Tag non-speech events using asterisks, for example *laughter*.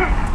Okay. *laughs*